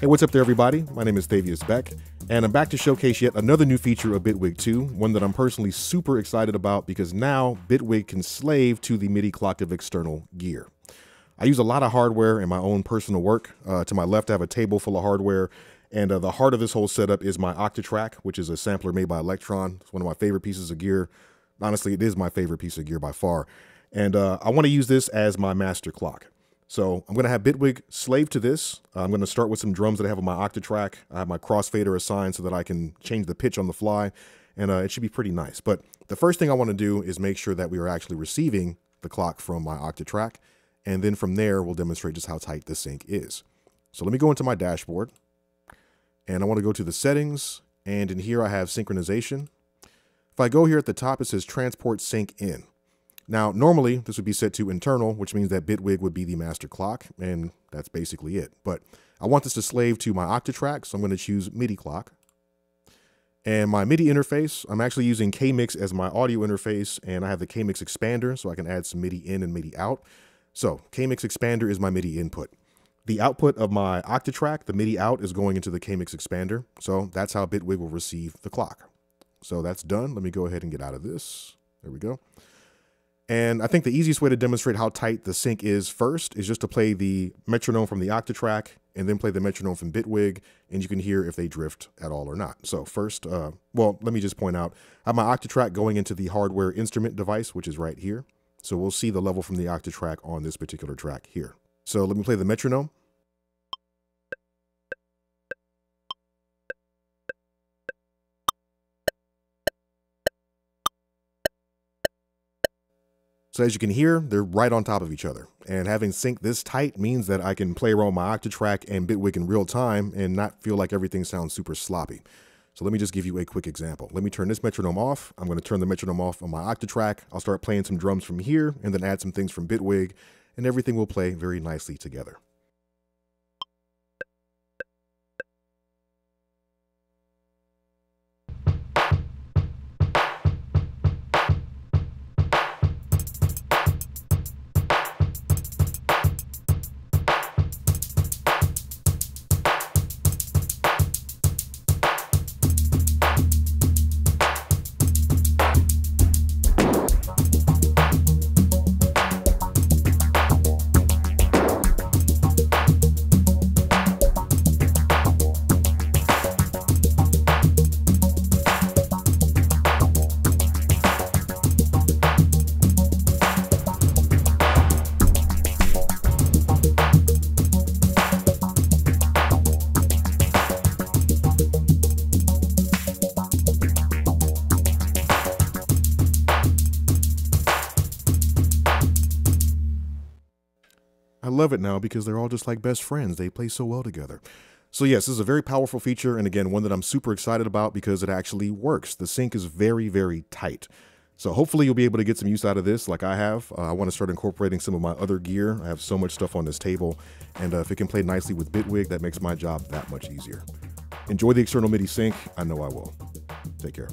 Hey, what's up there, everybody? My name is Thavius Beck, and I'm back to showcase yet another new feature of Bitwig 2, one that I'm personally super excited about because now Bitwig can slave to the MIDI clock of external gear. I use a lot of hardware in my own personal work. Uh, to my left, I have a table full of hardware, and uh, the heart of this whole setup is my Octatrack, which is a sampler made by Elektron. It's one of my favorite pieces of gear. Honestly, it is my favorite piece of gear by far. And uh, I want to use this as my master clock. So I'm going to have Bitwig slave to this. Uh, I'm going to start with some drums that I have on my Octatrack. I have my crossfader assigned so that I can change the pitch on the fly, and uh, it should be pretty nice. But the first thing I want to do is make sure that we are actually receiving the clock from my Octatrack, and then from there, we'll demonstrate just how tight the sync is. So let me go into my dashboard, and I want to go to the settings, and in here I have synchronization. If I go here at the top, it says transport sync in. Now, normally this would be set to internal, which means that Bitwig would be the master clock, and that's basically it. But I want this to slave to my Octatrack, so I'm going to choose MIDI clock. And my MIDI interface, I'm actually using KMix as my audio interface, and I have the KMix expander, so I can add some MIDI in and MIDI out. So KMix expander is my MIDI input. The output of my Octatrack, the MIDI out, is going into the KMix expander. So that's how Bitwig will receive the clock. So that's done. Let me go ahead and get out of this. There we go. And I think the easiest way to demonstrate how tight the sync is first is just to play the metronome from the Octatrack and then play the metronome from Bitwig, and you can hear if they drift at all or not. So first, uh, well, let me just point out, I have my Octatrack going into the hardware instrument device, which is right here. So we'll see the level from the Octatrack on this particular track here. So let me play the metronome. So as you can hear, they're right on top of each other. And having sync this tight means that I can play around my Octatrack and Bitwig in real time and not feel like everything sounds super sloppy. So let me just give you a quick example. Let me turn this metronome off. I'm going to turn the metronome off on my Octatrack. I'll start playing some drums from here and then add some things from Bitwig and everything will play very nicely together. I love it now because they're all just like best friends. They play so well together. So yes, this is a very powerful feature, and again, one that I'm super excited about because it actually works. The sync is very, very tight. So hopefully you'll be able to get some use out of this like I have. Uh, I want to start incorporating some of my other gear. I have so much stuff on this table, and uh, if it can play nicely with Bitwig, that makes my job that much easier. Enjoy the external MIDI sync. I know I will. Take care.